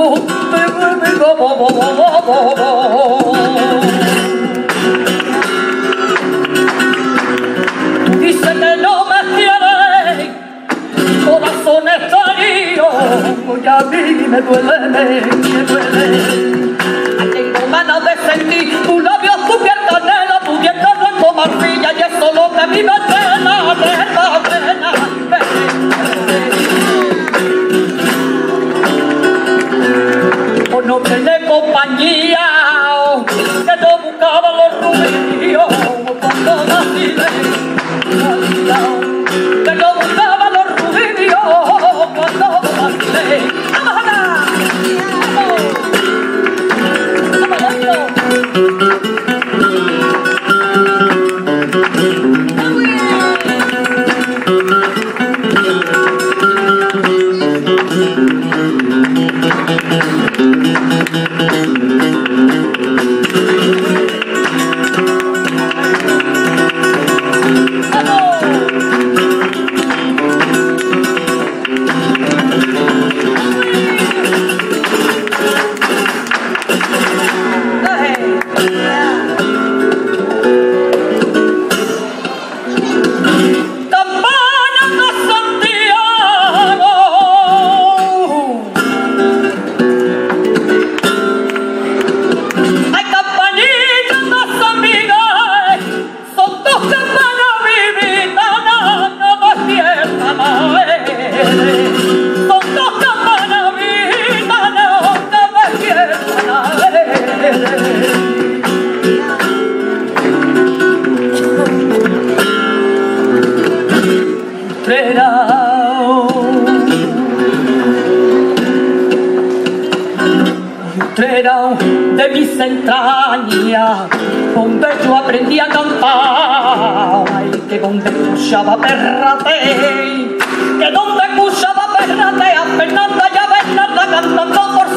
loco, te vuelve loco, loco, loco. Tú dices que no me quieres, mi corazón está herido, y a mí me duele, me duele. hombres compañía que no buscaban los rubios cuando nací. de de mis entrañas, donde yo aprendí a cantar, ay, que donde escuchaba perrate, que donde escuchaba perrate a Fernanda y a Bernarda cantando por